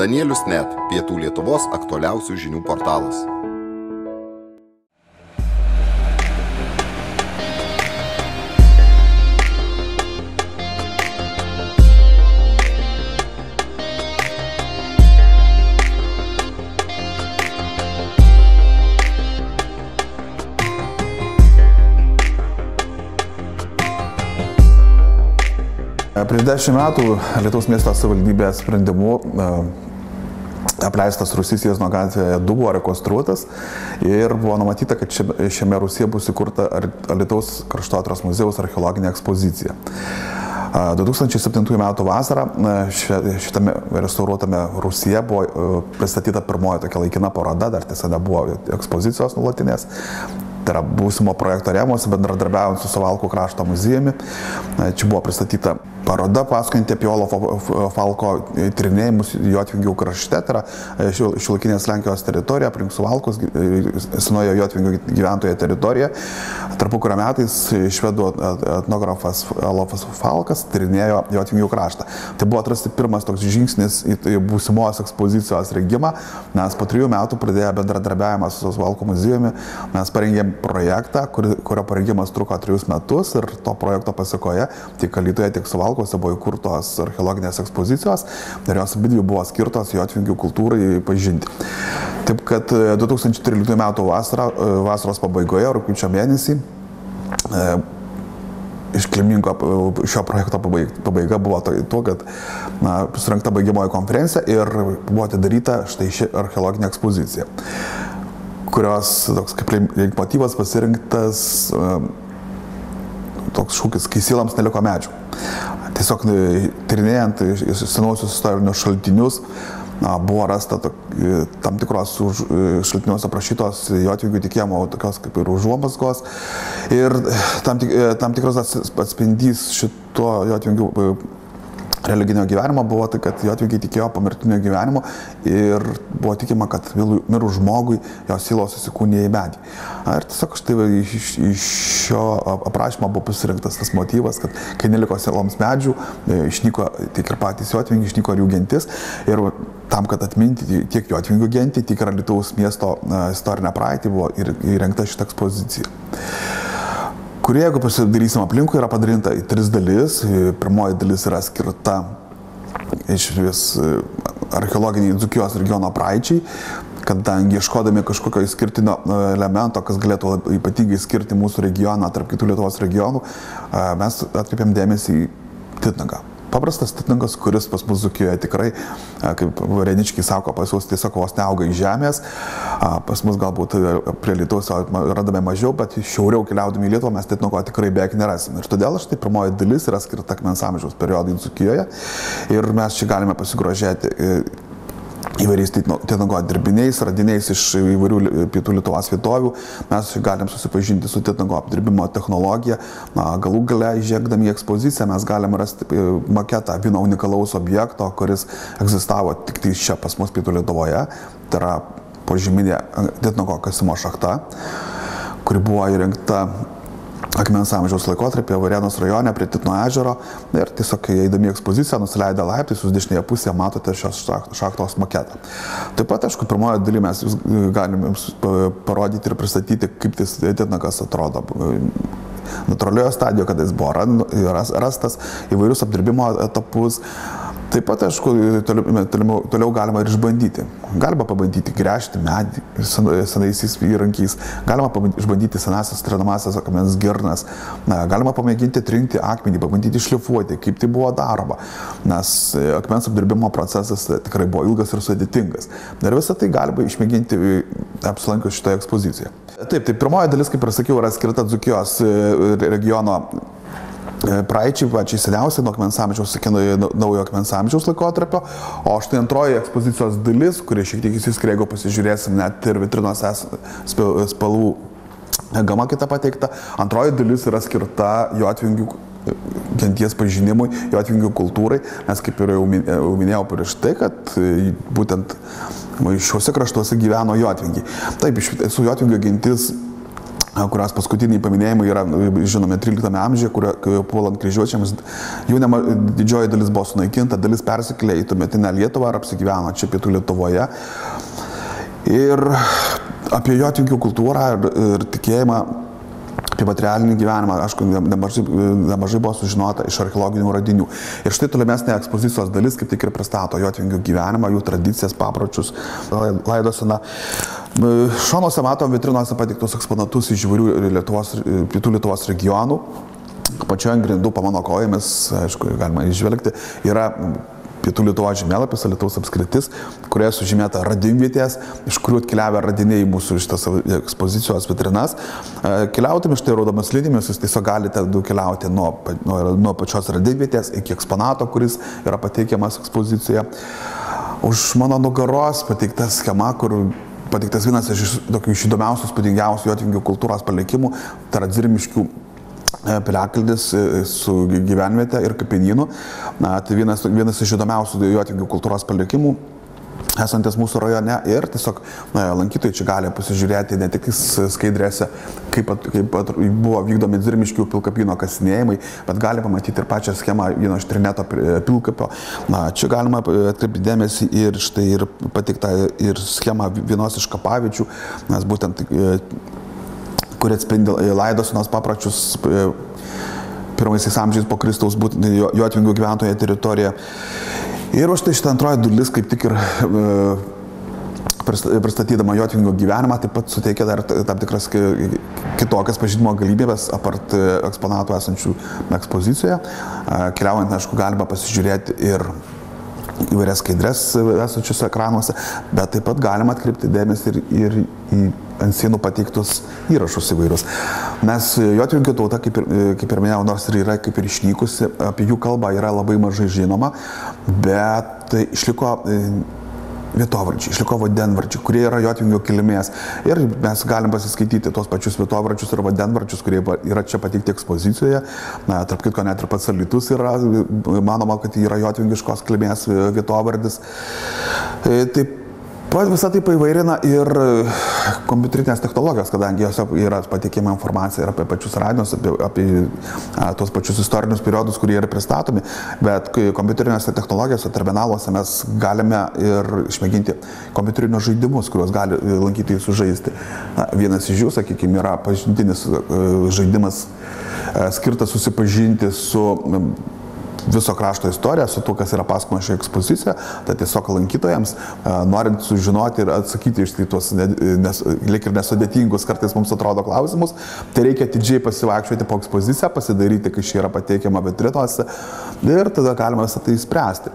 Danielius net pietų Lietuvos aktualiausių žinių portalas. Prieš dešimt metų Lietuvos miesto savivaldybės sprendimu apleistas Rusijos nuo gatvėje 2 buvo rekonstruotas ir buvo numatyta, kad šiame Rusija bus įkurta Lietuvos kraštotros muziejaus archeologinė ekspozicija. 2007 m. vasarą šitame restauruotame Rusija buvo e, pristatyta pirmoji tokia laikina paroda, dar tiesa nebuvo ekspozicijos nulatinės, tai yra būsimo projekto rėmose, bendradarbiaujant su Savalkų krašto muziejumi. Čia buvo pristatyta paroda pasakojanti apie Olafo Falko tyrinėjimus Jotvingių krašte, tai yra e, šiuolaikinės Lenkijos teritorija, aplink Suvalkus, e, senojo Jotvingių gyventojo teritorija. Tarpu kurio metais švedų etnografas Olafas Falkas tyrinėjo Jotvingių kraštą. Tai buvo atrasti pirmas toks žingsnis į būsimos ekspozicijos rengimą. Mes po trijų metų pradėjome bendradarbiavimą su Suvalko muziejumi. Mes parengėm projektą, kur, kurio parengimas truko trijus metus ir to projekto pasikoje tiek Kalytoje, tiek Suvalko Suvalkuose buvo įkurtos archeologinės ekspozicijos ir jos abidvi buvo skirtos Jotvingių kultūrai pažinti. Taip kad 2013 m. Vasarą, vasaros pabaigoje, rūpiučio mėnesį, e, iškilmingo šio projekto pabaiga buvo tuo, kad na, surinkta baigiamoji konferencija ir buvo atidaryta štai ši archeologinė ekspozicija, kurios toks kaip leitmotyvas pasirinktas toks šūkis, kai silams neliko medžių. Tiesiog e, tyrinėjant senuosius istorinius šaltinius, buvo rasta e, tam tikros e, šaltiniuose aprašytos jotvingių tikėjimo tokios kaip ir užuomasgos ir tam, tik, tam tikras atspindys šito jotvingių religinio gyvenimo buvo tai, kad jotvingiai tikėjo pomirtinio gyvenimo ir buvo tikima, kad mirus žmogui jo silos susikūnė į medį. Ir tiesiog štai iš, iš šio aprašymo buvo pasirinktas tas motyvas, kad kai neliko siloms medžių, e, išnyko tiek ir patys jotvingiai, išnyko ir jų gentis. Ir tam, kad atminti tiek jotvingių gentį, tiek ir Lietuvos miesto istorinę praeitį buvo įrengta šitą ekspoziciją kurie, jeigu pasidarysim aplinkui, yra padarinta į tris dalis. Pirmoji dalis yra skirta iš vis e, archeologiniai Dzukijos regiono praeičiai, kadangi ieškodami kažkokio išskirtinio e, elemento, kas galėtų ypatingai skirti mūsų regioną tarp kitų Lietuvos regionų, e, mes atkreipiam dėmesį į Titnagą paprastas titnagas, kuris pas mus Zukijoje tikrai, kaip Reničkiai sako, pas jūs tiesiog vos neauga iš žemės, pas mus galbūt prie Lietuvos radome mažiau, bet šiauriau keliaudami į Lietuvą mes titnago tikrai beveik nerasim. Ir todėl štai pirmoji dalis yra skirta akmens amžiaus periodui Zukijoje ir mes čia galime pasigrožėti įvairiais titnago dirbiniais, radiniais iš įvairių pietų Lietuvos vietovių. Mes galim susipažinti su titnago apdirbimo technologija. Na, galų gale, įžiūrėdami į ekspoziciją, mes galim rasti e, maketą vieno unikalaus objekto, kuris egzistavo tik tai čia pas mus pietų Lietuvoje. Tai yra požyminė titnago kasimo šachta, kuri buvo įrengta akmens amžiaus laikotarpį Varėnos rajone prie Titno ežero ir tiesiog įeidami į ekspoziciją nusileidę laiptais, jūs dešinėje pusėje matote šios šachtos maketą. Taip pat, aišku, pirmojo daly mes galime jums parodyti ir pristatyti, kaip tas titnakas atrodo natūralioje stadijoje, kada jis buvo rastas, įvairius apdirbimo etapus, Taip pat, aišku, toliau, toliau, toliau galima ir išbandyti. Galima pabandyti gręžti medį senaisiais įrankiais, galima išbandyti senasias trinamasias akmens girnas, galima pamėginti trinkti akmenį, pabandyti šlifuoti, kaip tai buvo daroma, nes e, akmens apdirbimo procesas tikrai buvo ilgas ir sudėtingas. Ir visą tai galima išmėginti e, apsilankius šitoje ekspozicijoje. Taip, tai pirmoji dalis, kaip ir sakiau, yra skirta Dzukijos e, regiono E, praeičiai pačiai seniausiai nuo akmens amžiaus iki naujo akmens amžiaus laikotarpio, o štai antroji ekspozicijos dalis, kuri šiek tiek įsiskiria, jeigu pasižiūrėsim net ir vitrinos spalvų gama kita pateikta, antroji dalis yra skirta jo atvingių genties pažinimui, jo atvingių kultūrai, nes kaip ir jau minėjau prieš tai, kad e, būtent šiuose kraštuose gyveno jo atvingiai. Taip, tiesų jo atvingių gentis kurios paskutiniai paminėjimai yra žinomi 13 amžiuje, kurio puolant kryžiuočiams jų nema, didžioji dalis buvo sunaikinta, dalis persikėlė į tuometinę Lietuvą ir apsigyveno čia pietų Lietuvoje. Ir apie jotvinkių kultūrą ir, ir tikėjimą apie materialinį gyvenimą, aišku, nemažai, nemažai buvo sužinota iš archeologinių radinių. Ir štai tolimesnė ekspozicijos dalis kaip tik ir pristato jotvingių gyvenimą, jų tradicijas, papročius, laidoseną. Šonuose matom vitrinose patiktus eksponatus iš įvairių Lietuvos, pietų Lietuvos regionų. Pačioje ant grindų pamano kojomis, aišku, galima išvelgti, yra Pietų Lietuvo žemėlapis, Lietuvos apskritis, kurioje sužymėta radimvietės, iš kurių atkeliavę radiniai mūsų šitas ekspozicijos vitrinas. E, keliaudami štai raudomis linijomis, jūs tiesiog galite keliauti nuo, nuo, nuo pačios radimvietės iki eksponato, kuris yra pateikiamas ekspozicijoje. Už mano nugaros pateikta schema, kur pateiktas vienas iš tokių iš įdomiausių, spūdingiausių jotvingių kultūros palikimų, tai yra dzirmiškių E, Piliakalnis e, su gyvenvietė ir kapinynu. Tai vienas, vienas iš įdomiausių jotvingių kultūros palikimų esantis mūsų rajone ir tiesiog na, lankytojai čia gali pasižiūrėti ne tik skaidrėse, kaip, at, kaip at, buvo vykdomi dzirmiškių pilkapino kasinėjimai, bet gali pamatyti ir pačią schemą vieno iš trineto pilkapio. Na, čia galima atkreipti dėmesį ir štai ir patikta ir schema vienos iš kapavičių, nes būtent e, kuri atspindi laidosenos papročius e, pirmaisiais amžiais po Kristaus būtent Jotvingių gyventoje teritorijoje. Ir už tai šitą antroji dalis kaip tik ir e, pristatydama Jotvingo gyvenimą, taip pat suteikia dar tam tikras kitokias pažinimo galimybės, apart e, eksponatų esančių ekspozicijoje. Keliaujant, aišku, galima pasižiūrėti ir įvairias skaidrės esančius ekranuose, bet taip pat galima atkreipti dėmesį ir, ir į ant sienų pateiktus įrašus įvairius. Nes jotvinkio tauta, kaip ir, kaip ir minėjau, nors ir yra kaip ir išnykusi, apie jų kalbą yra labai mažai žinoma, bet išliko vietovardžiai, išliko vandenvardžiai, kurie yra jotvingio kilmės. Ir mes galim pasiskaityti tos pačius vietovardžius ir vandenvardžius, kurie yra čia pateikti ekspozicijoje. Na, tarp kitko, net ir pats Alitus yra, manoma, kad yra jotvingiškos kilmės vietovardis. E, taip Visą tai paįvairina ir kompiuterinės technologijos, kadangi jose yra patikima informacija ir apie pačius radinius, apie, apie a, tos pačius istorinius periodus, kurie yra pristatomi, bet kompiuterinėse technologijose, terminaluose mes galime ir išmėginti kompiuterinius žaidimus, kuriuos gali lankytojai sužaisti. Na, vienas iš jų, sakykime, yra pažintinis žaidimas skirtas susipažinti su viso krašto istoriją, su to, kas yra pasakoma šioje ekspozicijoje, tai tiesiog lankytojams, norint sužinoti ir atsakyti iš tai tuos nes, lik ir nesudėtingus kartais mums atrodo klausimus, tai reikia atidžiai pasivaikščioti po ekspoziciją, pasidaryti, kai ši yra pateikiama vitrinuose ir tada galima visą tai spręsti.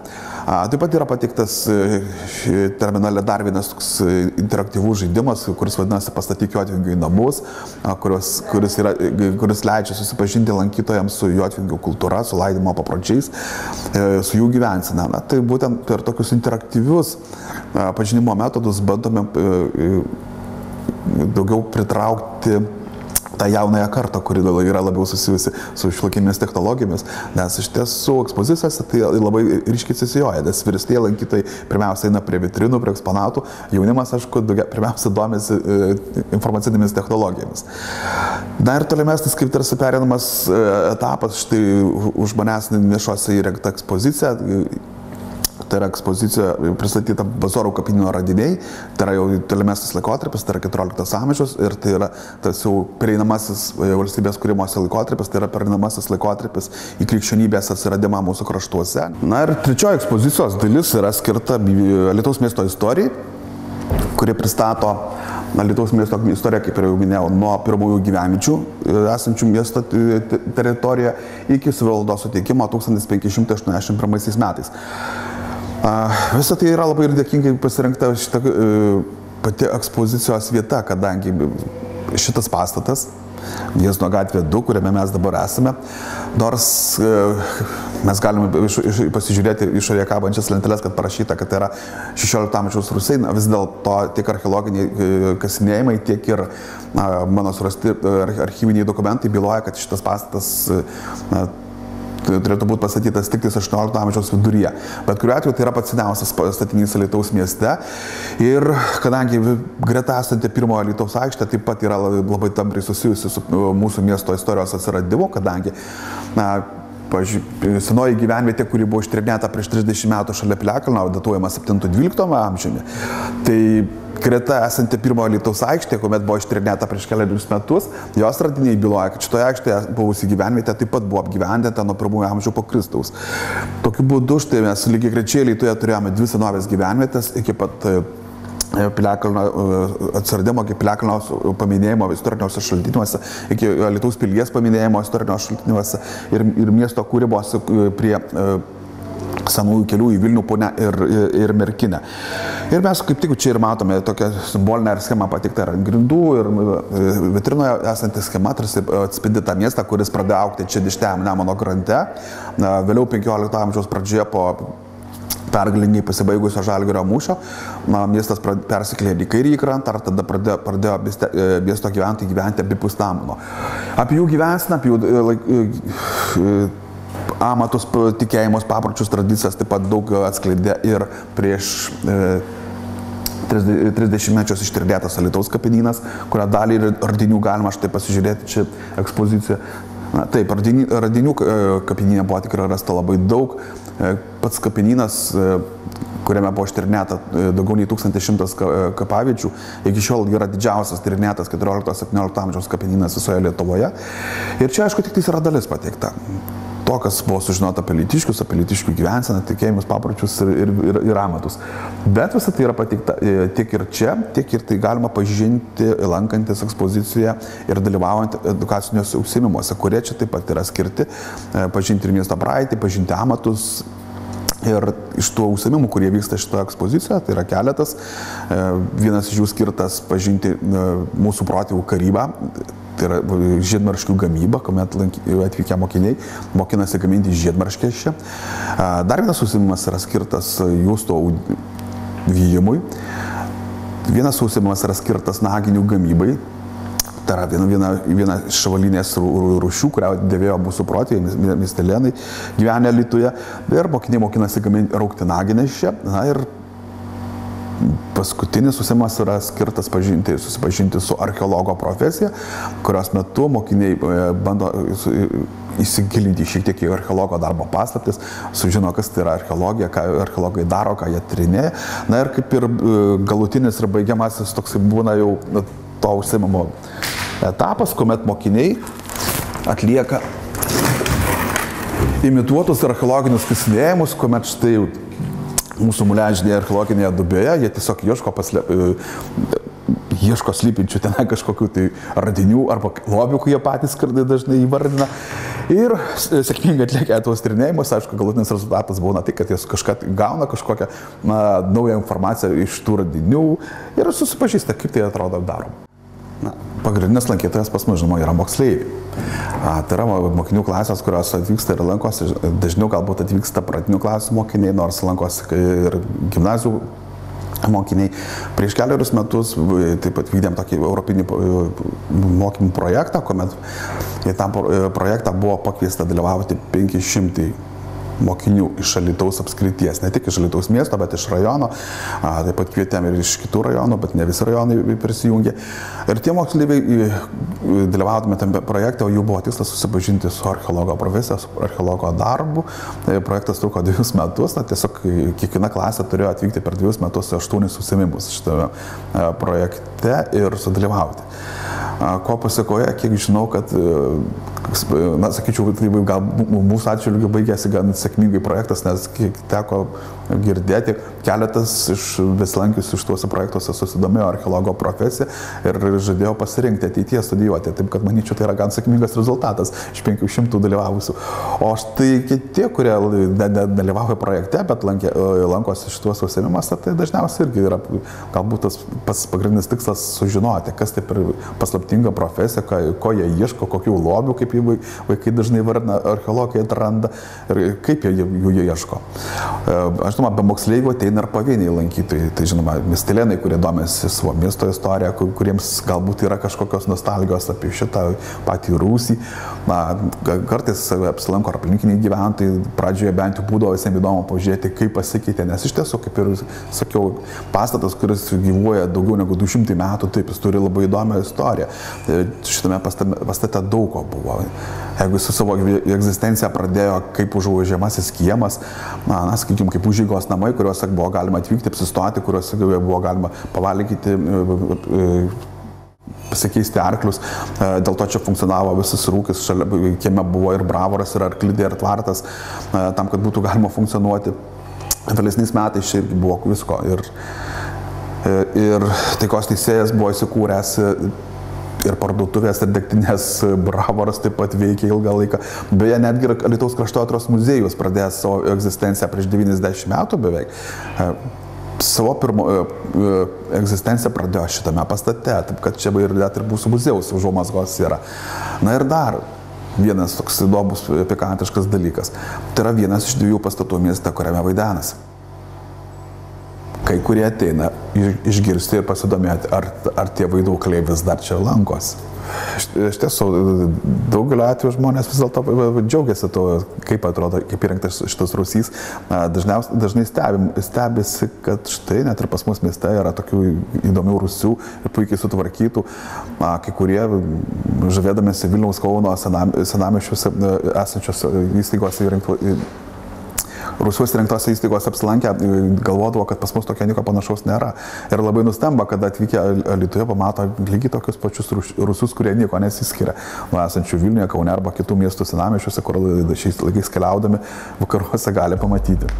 Taip pat yra pateiktas e, terminale dar vienas toks e, interaktyvus žaidimas, kuris vadinasi Pastatyk Jotvingių į namus, kuris, kuris, yra, e, kuris leidžia susipažinti lankytojams su Jotvingių kultūra, su laidimo papročiais, su jų gyvensina. Na, tai būtent per tokius interaktyvius pažinimo metodus bandome daugiau pritraukti tą jaunąją kartą, kuri yra labiau susijusi su šlakinėmis technologijomis, nes iš tiesų ekspozicijose tai labai ryškiai susijoja, nes vyresnėje lankytojai pirmiausia eina prie vitrinų, prie eksponatų, jaunimas, aišku, pirmiausia domisi e, informacinėmis technologijomis. Na ir tolimesnis kaip tarsi perinamas e, etapas, štai už manęs nešuose įrengta ekspozicija, tai yra ekspozicija pristatyta Bazorų kapinino radiniai, tai yra jau tolimesnis laikotarpis, tai yra 14 amžius ir tai yra tas jau pereinamasis e, valstybės kūrimosi laikotarpis, tai yra pereinamasis laikotarpis į krikščionybės atsiradimą mūsų kraštuose. Na ir trečioji ekspozicijos dalis yra skirta Lietuvos miesto istorijai, kuri pristato Lietuvos miesto istorija, kaip ir jau minėjau, nuo pirmųjų gyvenvičių e, esančių miesto teritorijoje iki savivaldos suteikimo 1581 metais. Visą tai yra labai ir dėkingai pasirinkta šita e, pati ekspozicijos vieta, kadangi šitas pastatas, Viesno gatvė 2, kuriame mes dabar esame, nors e, mes galime iš, iš, pasižiūrėti išorėje kabančias lenteles, kad parašyta, kad tai yra 16 amžiaus rusai, vis dėlto tiek archeologiniai e, kasinėjimai, tiek ir na, mano surasti archyviniai dokumentai byloja, kad šitas pastatas na, turėtų būti pastatytas tik 18 amžiaus viduryje. Bet kuriuo atveju tai yra pats seniausias statinys Lietuvos mieste. Ir kadangi greta esanti pirmojo Lietuvos aikštė taip pat yra labai tampriai susijusi su mūsų miesto istorijos atsiradimu, kadangi na, Pavyzdžiui, senoji gyvenvietė, kuri buvo ištrinėta prieš 30 metų šalia Plekalno, datuojama 7-12 amžiumi. Tai greta esanti pirmojo Lietuvos aikštė, kuomet buvo ištrinėta prieš keliarius metus, jos radiniai byloja, kad šitoje aikštėje buvusi gyvenvietė taip pat buvo apgyvendinta nuo pirmųjų amžių po Kristaus. Tokiu būdu štai mes lygiai grečiai Lietuvoje turėjome dvi senovės gyvenvietės iki pat Piliakalno atsiradimo, iki Piliakalno paminėjimo istoriniuose šaltiniuose, iki Lietuvos pilies paminėjimo istoriniuose šaltiniuose ir, ir miesto kūrybos prie senųjų kelių į Vilnių, Pune ir, ir, ir Merkinę. Ir mes kaip tik čia ir matome tokią simbolinę schemą patiktą ant grindų ir vitrinoje esanti schema tarsi atspindi tą miestą, kuris pradėjo aukti čia dištėm Nemono krante. Vėliau 15 amžiaus pradžioje po pergalingai pasibaigusio Žalgirio mūšio, na, miestas persikėlė į kairį krantą, ar tada pradėjo, pradėjo mieste, miesto gyventojai gyventi abipus Tamono. Apie jų gyvensiną, apie jų laik, amatus, tikėjimus, papročius, tradicijas taip pat daug atskleidė ir prieš 30 mečios ištirlėtas Alitaus kapinynas, kurią dalį radinių galima štai pasižiūrėti čia ekspoziciją. Na, taip, radinių, radinių kapinynė buvo tikrai rasta labai daug. Pats kapinynas, kuriame buvo ištirnėta daugiau nei 1100 kapaviečių, iki šiol yra didžiausias tirnėtas 14-17 amžiaus kapinynas visoje Lietuvoje. Ir čia, aišku, tik tai yra dalis pateikta to, kas buvo sužinota apie lytiškius, apie lytiškių gyvenseną, tikėjimus, papročius ir, ir, ir, ir amatus. Bet visą tai yra pateikta tiek ir čia, tiek ir tai galima pažinti, lankantis ekspozicijoje ir dalyvaujant edukaciniuose užsiemimuose, kurie čia taip pat yra skirti pažinti ir miesto praeitį, pažinti amatus, Ir iš tų užsiemimų, kurie vyksta šitoje ekspozicijoje, tai yra keletas. Vienas iš jų skirtas pažinti mūsų protėvų karybą, tai yra žiedmarškių gamyba, kuomet atvykę mokiniai mokinasi gaminti žiedmarškės čia. Dar vienas užsiemimas yra skirtas jūsto vyjimui. Vienas užsiemimas yra skirtas naginių gamybai, Tai yra viena, viena, viena iš šavalinės rūšių, kurią dėvėjo mūsų protėviai, miestelėnai gyvenę Lietuvoje. Ir mokiniai mokinasi gaminti raukti naginės čia. Na ir paskutinis susimas yra skirtas pažinti, susipažinti su archeologo profesija, kurios metu mokiniai bando įsigilinti šiek tiek į archeologo darbo paslaptis, sužino, kas tai yra archeologija, ką archeologai daro, ką jie trinėja. Na ir kaip ir galutinis ir baigiamasis toks būna jau to užsimamo etapas, kuomet mokiniai atlieka imituotus archeologinius kasinėjimus, kuomet štai mūsų muležinėje archeologinėje dubėje jie tiesiog ieško paslėp, ieško slypinčių ten kažkokių tai radinių arba lobių, kurie patys kartai dažnai įvardina. Ir sėkmingai atlieka tuos tyrinėjimus, aišku, galutinis rezultatas būna tai, kad jis kažką gauna kažkokią na, naują informaciją iš tų radinių ir susipažįsta, kaip tai atrodo darom. Na, pagrindinis lankytojas pas mus, žinoma, yra moksleiviai. Tai yra mokinių klasės, kurios atvyksta ir lankosi, dažniau galbūt atvyksta pradinių klasių mokiniai, nors lankosi ir gimnazijų mokiniai. Prieš keliarius metus taip pat vykdėm tokį europinį mokymų projektą, kuomet į tą projektą buvo pakviesta dalyvauti 500 mokinių iš Alitaus apskrities, ne tik iš Alitaus miesto, bet iš rajono, a, taip pat kvietėm ir iš kitų rajonų, bet ne visi rajonai prisijungė. Ir tie moksleiviai dalyvaudami tame projekte, o jų buvo tikslas susipažinti su archeologo profesija, su archeologo darbu. Tai projektas truko dviejus metus, na, tiesiog kiekviena klasė turėjo atvykti per dviejus metus aštuonis susimimus šitame projekte ir sudalyvauti. Ko pasiekoja, kiek žinau, kad, na, sakyčiau, tai gal mūsų atžvilgiu baigėsi gan sėkmingai projektas, nes kiek teko girdėti, keletas iš besilankiusių iš tuose projektuose susidomėjo archeologo profesiją ir žadėjo pasirinkti ateityje studijuoti. Taip kad manyčiau, tai yra gan sėkmingas rezultatas iš 500 dalyvavusių. O štai kiti, kurie dalyvauja projekte, bet lankė, lankosi šituos užsiemimuose, tai dažniausiai irgi yra galbūt tas pas pagrindinis tikslas sužinoti, kas tai per paslaptinga profesija, ko, ko jie ieško, kokių lobių, kaip jų vaikai dažnai vardina, archeologai atranda ir kaip jie jų ieško. Aš žinoma, be moksleivių ateina ir pavieniai lankytojai. Tai žinoma, miestelėnai, kurie domisi savo miesto istoriją, kuriems galbūt yra kažkokios nostalgijos apie šitą patį Rūsį. Na, kartais apsilanko aplinkiniai gyventojai, pradžioje bent jau būdavo visiems įdomu pažiūrėti, kaip pasikeitė, nes iš tiesų, kaip ir sakiau, pastatas, kuris gyvuoja daugiau negu 200 metų, taip, jis turi labai įdomią istoriją. E, šitame pastate daug ko buvo. Jeigu jis su savo egzistenciją pradėjo kaip užuožiamasis kiemas, na, na sakykime, kaip užžygos namai, kuriuose buvo galima atvykti, apsistoti, kuriuose buvo galima pavalgyti e, e, pasikeisti arklius, dėl to čia funkcionavo visas rūkis, šalia kieme buvo ir bravoras, ir arklidė, ir tvartas, tam, kad būtų galima funkcionuoti. Vėlesniais metais čia irgi buvo visko. Ir, ir taikos teisėjas buvo įsikūręs ir parduotuvės, ir degtinės bravoras taip pat veikia ilgą laiką. Beje, netgi Lietuvos kraštotros muziejus pradėjęs savo egzistenciją prieš 90 metų beveik. Savo pirmo e, e, egzistenciją pradėjo šitame pastate, taip kad čia ir net ir mūsų muziejaus užuomasgos yra. Na ir dar vienas toks įdomus, pikantiškas dalykas. Tai yra vienas iš dviejų pastatų mieste, kuriame vaidenasi kai kurie ateina išgirsti ir pasidomėti, ar, ar tie vaiduokliai vis dar čia lankosi. Iš tiesų, daugeliu atveju žmonės vis dėlto džiaugiasi to, kaip atrodo, kaip įrengtas šitas rusys. Dažnai stebim, stebisi, kad štai net ir pas mus mieste yra tokių įdomių rusių ir puikiai sutvarkytų, kai kurie žavėdamėsi Vilniaus Kauno senamišiuose esančiose įstaigose įrengtų Rusijos rengtose įstaigose apsilankę, galvodavo, kad pas mus tokio nieko panašaus nėra. Ir labai nustemba, kad atvykę Lietuvoje pamato lygiai tokius pačius rusus, kurie nieko nesiskiria nuo esančių Vilniuje, Kaune arba kitų miestų senamešiuose, kur šiais laikais keliaudami vakaruose gali pamatyti.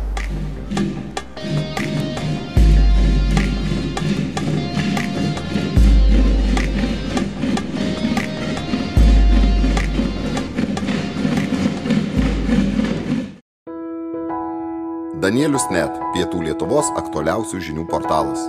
Danielius net pietų Lietuvos aktualiausių žinių portalas.